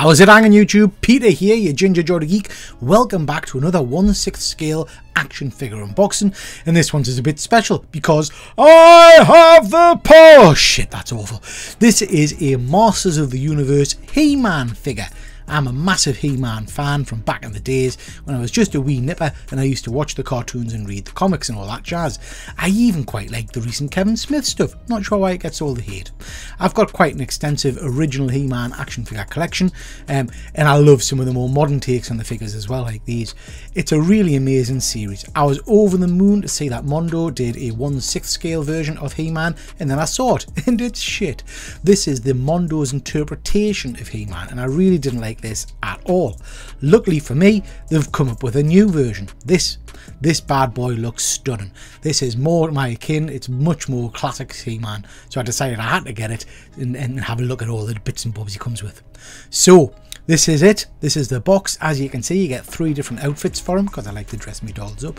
How's it hanging YouTube? Peter here, your Ginger Geordie Geek. Welcome back to another 1 6th scale action figure unboxing. And this one's is a bit special because I have the power. Oh, shit, that's awful. This is a Masters of the Universe He-Man figure. I'm a massive He-Man fan from back in the days when I was just a wee nipper and I used to watch the cartoons and read the comics and all that jazz. I even quite like the recent Kevin Smith stuff, not sure why it gets all the hate. I've got quite an extensive original He-Man action figure collection um, and I love some of the more modern takes on the figures as well like these. It's a really amazing series. I was over the moon to see that Mondo did a 1 6th scale version of He-Man and then I saw it and it's shit. This is the Mondo's interpretation of He-Man and I really didn't like this at all. Luckily for me, they've come up with a new version. This this bad boy looks stunning. This is more my akin, it's much more classic He-Man. So I decided I had to get it and, and have a look at all the bits and bobs he comes with. So this is it. This is the box. As you can see, you get three different outfits for him because I like to dress my dolls up.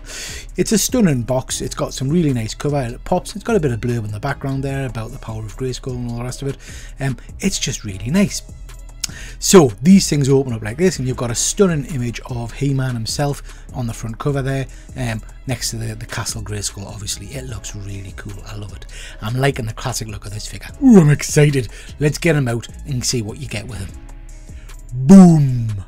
It's a stunning box. It's got some really nice cover. It pops. It's got a bit of blurb in the background there about the power of Grayskull and all the rest of it. Um, it's just really nice. So these things open up like this and you've got a stunning image of He-Man himself on the front cover there um, next to the, the Castle Grayskull obviously. It looks really cool. I love it. I'm liking the classic look of this figure. Ooh, I'm excited. Let's get him out and see what you get with him. Boom!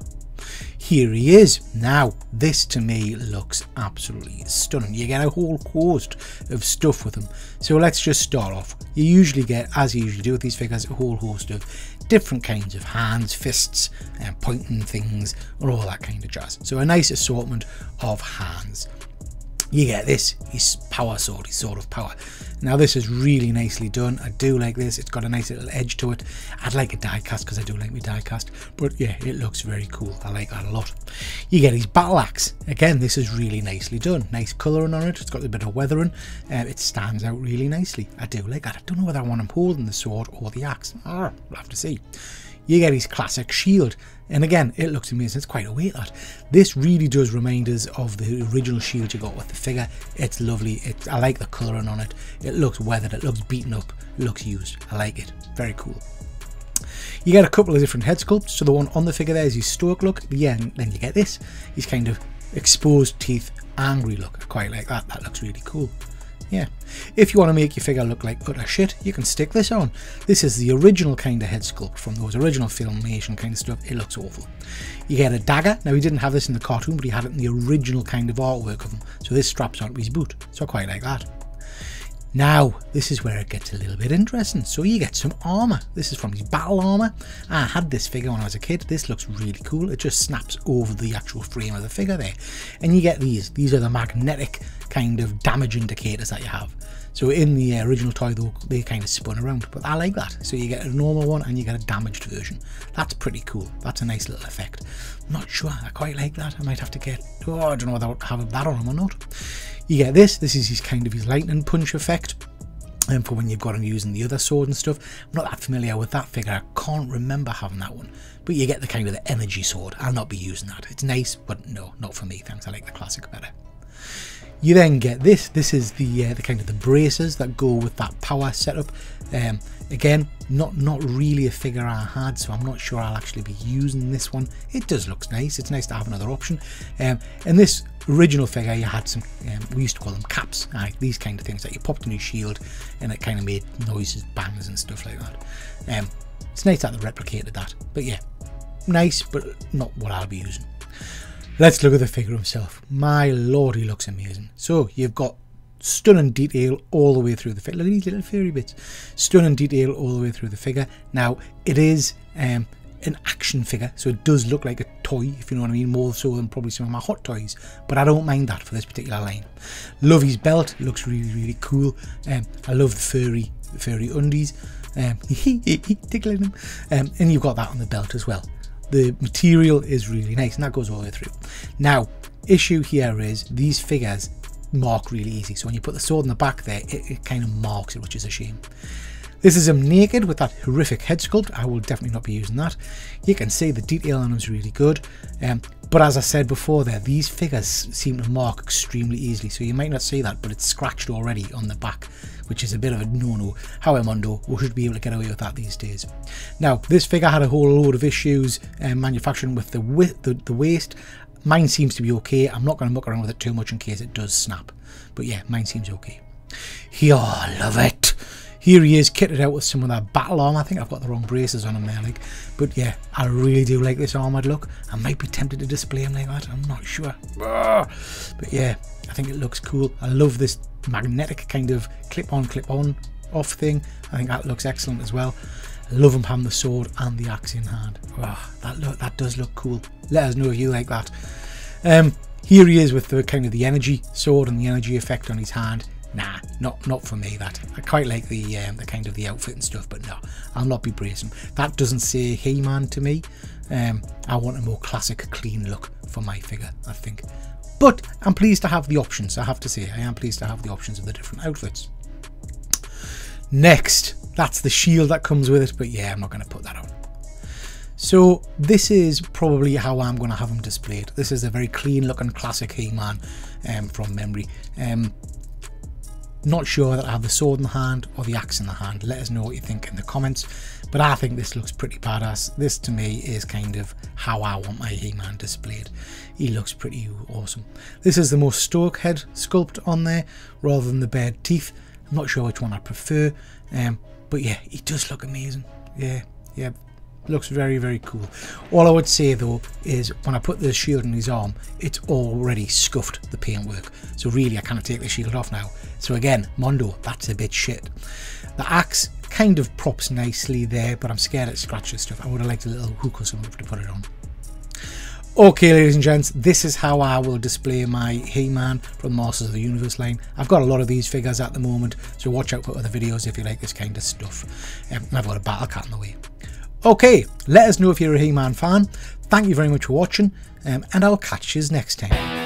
Here he is. Now, this to me looks absolutely stunning. You get a whole host of stuff with him. So let's just start off. You usually get, as you usually do with these figures, a whole host of different kinds of hands, fists, and pointing things, or all that kind of jazz. So a nice assortment of hands you get this his power sword his sword of power. Now this is really nicely done. I do like this. It's got a nice little edge to it. I'd like a die cast because i do like my die cast but yeah it looks very cool. I like that a lot. You get his battle axe. Again this is really nicely done. Nice colouring on it. It's got a bit of weathering. Uh, it stands out really nicely. I do like that. I don't know whether i want him holding the sword or the axe. Ah, we'll have to see you get his classic shield. And again, it looks amazing. It's quite a weight that. This really does remind us of the original shield you got with the figure. It's lovely. I like the colouring on it. It looks weathered. It looks beaten up. It looks used. I like it. Very cool. You get a couple of different head sculpts. So the one on the figure there is his stoic look. Yeah, and then you get this. He's kind of exposed teeth, angry look. I quite like that. That looks really cool. Yeah. If you want to make your figure look like utter shit, you can stick this on. This is the original kind of head sculpt from those original filmation kind of stuff. It looks awful. You get a dagger. Now, he didn't have this in the cartoon, but he had it in the original kind of artwork of him. So this straps onto his boot. So I quite like that. Now, this is where it gets a little bit interesting. So you get some armour. This is from his battle armour. I had this figure when I was a kid. This looks really cool. It just snaps over the actual frame of the figure there. And you get these. These are the magnetic kind of damage indicators that you have. So in the original toy, though, they kind of spun around, but I like that. So you get a normal one and you get a damaged version. That's pretty cool. That's a nice little effect. I'm not sure. I quite like that. I might have to get. Oh, I don't know whether I'll have that on him or not. You get this. This is his kind of his lightning punch effect. And um, for when you've got him using the other sword and stuff. I'm not that familiar with that figure. I can't remember having that one. But you get the kind of the energy sword. I'll not be using that. It's nice, but no, not for me. Thanks. I like the classic better. You then get this. This is the uh, the kind of the braces that go with that power setup. Um, again, not not really a figure I had, so I'm not sure I'll actually be using this one. It does look nice. It's nice to have another option. Um, and this original figure, you had some. Um, we used to call them caps. These kind of things that you popped in your shield, and it kind of made noises, bangs, and stuff like that. Um, it's nice that they replicated that. But yeah, nice, but not what I'll be using. Let's look at the figure himself. My lord, he looks amazing. So you've got stunning detail all the way through the figure. Look at these little fairy bits. Stunning detail all the way through the figure. Now, it is um, an action figure, so it does look like a toy, if you know what I mean, more so than probably some of my hot toys. But I don't mind that for this particular line. Love his belt, looks really, really cool. Um, I love the furry, the furry undies. Um, tickling them. Um, and you've got that on the belt as well the material is really nice and that goes all the way through. Now, issue here is these figures mark really easy. So when you put the sword in the back there, it, it kind of marks it, which is a shame. This is him naked with that horrific head sculpt. I will definitely not be using that. You can see the detail on him is really good. Um, but as I said before there, these figures seem to mark extremely easily. So you might not see that, but it's scratched already on the back, which is a bit of a no-no. However, Mondo, should be able to get away with that these days. Now, this figure had a whole load of issues um, manufacturing with the, the, the waist. Mine seems to be okay. I'm not going to muck around with it too much in case it does snap. But yeah, mine seems okay. I love it. Here he is kitted out with some of that battle arm. I think I've got the wrong braces on him there, like. But yeah, I really do like this armored look. I might be tempted to display him like that. I'm not sure. But yeah, I think it looks cool. I love this magnetic kind of clip-on, clip-on off thing. I think that looks excellent as well. I love him having the sword and the axe in hand. Oh, that look, that does look cool. Let us know if you like that. Um, here he is with the kind of the energy sword and the energy effect on his hand nah, not not for me. That I quite like the um, the kind of the outfit and stuff, but no, I'll not be bracing. That doesn't say He-Man to me. Um, I want a more classic, clean look for my figure. I think, but I'm pleased to have the options. I have to say, I am pleased to have the options of the different outfits. Next, that's the shield that comes with it, but yeah, I'm not going to put that on. So this is probably how I'm going to have them displayed. This is a very clean looking classic He-Man um, from memory. Um, not sure that I have the sword in the hand or the axe in the hand. Let us know what you think in the comments. But I think this looks pretty badass. This to me is kind of how I want my He-Man displayed. He looks pretty awesome. This is the most stoic head sculpt on there rather than the bared teeth. I'm not sure which one I prefer. Um, but yeah, he does look amazing. Yeah, yeah, looks very very cool all i would say though is when i put the shield on his arm it's already scuffed the paintwork so really i kind take the shield off now so again mondo that's a bit shit the axe kind of props nicely there but i'm scared it scratches stuff i would have liked a little hook or something to put it on Okay, ladies and gents, this is how I will display my He-Man from Masters of the Universe line. I've got a lot of these figures at the moment, so watch out for other videos if you like this kind of stuff. Um, I've got a Battle Cat in the way. Okay, let us know if you're a He-Man fan. Thank you very much for watching, um, and I'll catch you next time.